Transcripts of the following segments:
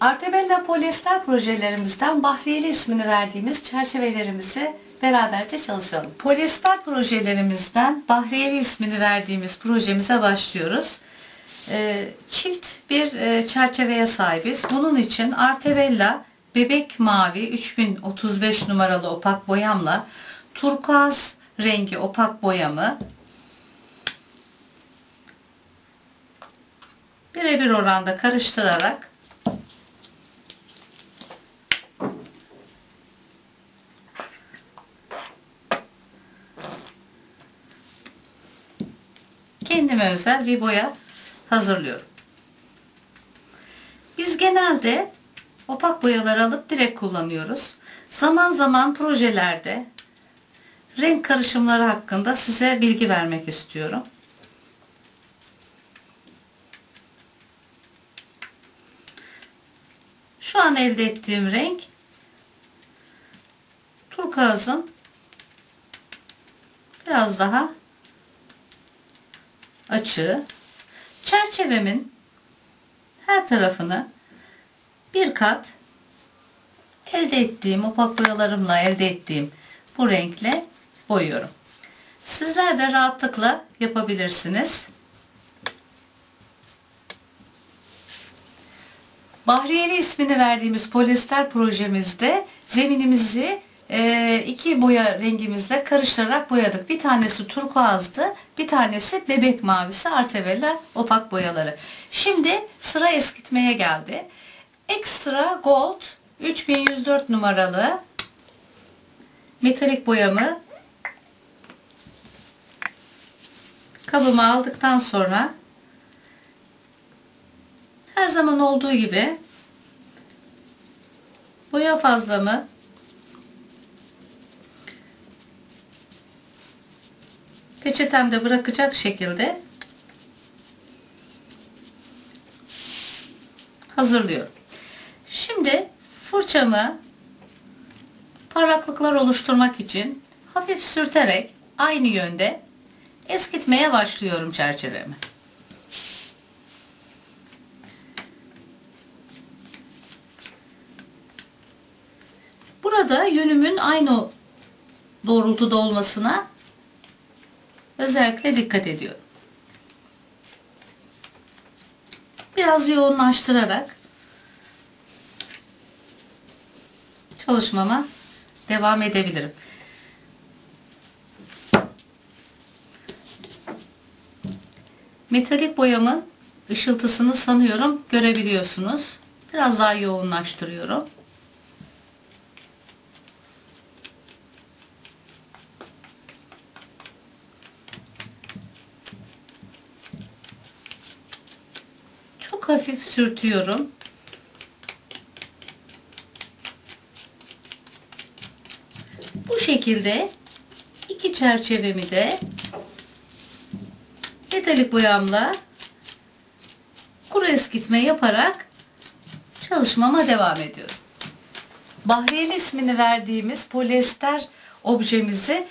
Artebella polyester projelerimizden Bahriyeli ismini verdiğimiz çerçevelerimizi beraberce çalışalım. Polyester projelerimizden Bahriyeli ismini verdiğimiz projemize başlıyoruz. Ee, çift bir e, çerçeveye sahibiz. Bunun için Artebella bebek mavi 3035 numaralı opak boyamla turkuaz rengi opak boyamı birebir oranda karıştırarak kendime özel bir boya hazırlıyorum. Biz genelde opak boyalar alıp direkt kullanıyoruz. Zaman zaman projelerde renk karışımları hakkında size bilgi vermek istiyorum. Şu an elde ettiğim renk turkuazın biraz daha açığı. Çerçevemin her tarafını bir kat elde ettiğim opak boyalarımla elde ettiğim bu renkle boyuyorum. Sizler de rahatlıkla yapabilirsiniz. Bahriyeli ismini verdiğimiz polyester projemizde zeminimizi e, iki boya rengimizle karıştırarak boyadık. Bir tanesi turkuazdı, bir tanesi bebek mavisi Artevella opak boyaları. Şimdi sıra eskitmeye geldi. Extra Gold 3104 numaralı metalik boyamı kabıma aldıktan sonra her zaman olduğu gibi boya fazlamı peçetemde bırakacak şekilde hazırlıyorum. Şimdi fırçamı parlaklıklar oluşturmak için hafif sürterek aynı yönde eskitmeye başlıyorum çerçevemi. Burada yönümün aynı doğrultuda olmasına özellikle dikkat ediyorum. Biraz yoğunlaştırarak çalışmama devam edebilirim. Metalik boyamın ışıltısını sanıyorum görebiliyorsunuz. Biraz daha yoğunlaştırıyorum. Hafif sürtüyorum. Bu şekilde iki çerçevemi de metalik boyamla kuru eskitme yaparak çalışmama devam ediyorum. Bahriyeli ismini verdiğimiz polyester objemizi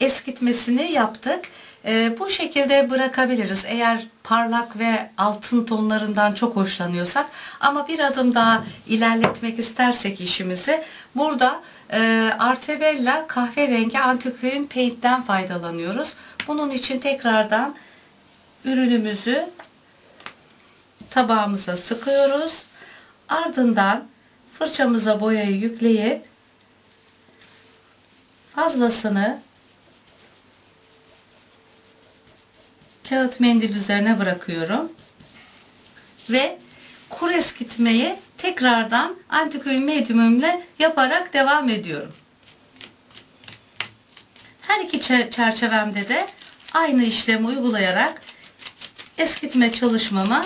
eskitmesini yaptık. E, bu şekilde bırakabiliriz eğer parlak ve altın tonlarından çok hoşlanıyorsak ama bir adım daha ilerletmek istersek işimizi burada e, Artebella kahverengi antiköyün paint'ten faydalanıyoruz. Bunun için tekrardan ürünümüzü tabağımıza sıkıyoruz. Ardından fırçamıza boyayı yükleyip fazlasını kağıt mendil üzerine bırakıyorum. Ve kur eskitmeyi tekrardan antiköyün medyumumla yaparak devam ediyorum. Her iki çerçevemde de aynı işlemi uygulayarak eskitme çalışmama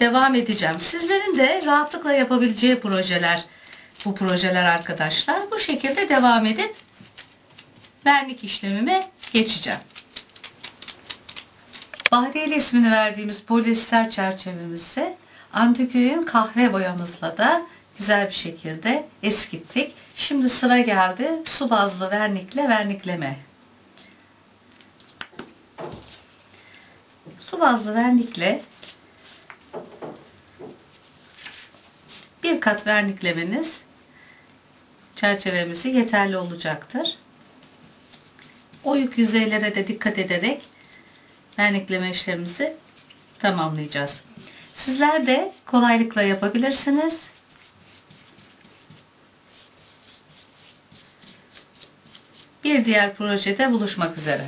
devam edeceğim. Sizlerin de rahatlıkla yapabileceği projeler bu projeler arkadaşlar. Bu şekilde devam edip vernik işlemime geçeceğim. Bahriyeli ismini verdiğimiz polyester çerçevemizi Antiköy'ün kahve boyamızla da güzel bir şekilde eskittik. Şimdi sıra geldi su bazlı vernikle vernikleme. Su bazlı vernikle bir kat verniklemeniz çerçevemizi yeterli olacaktır. Oyuk yüzeylere de dikkat ederek vernikleme işlemimizi tamamlayacağız. Sizler de kolaylıkla yapabilirsiniz. Bir diğer projede buluşmak üzere.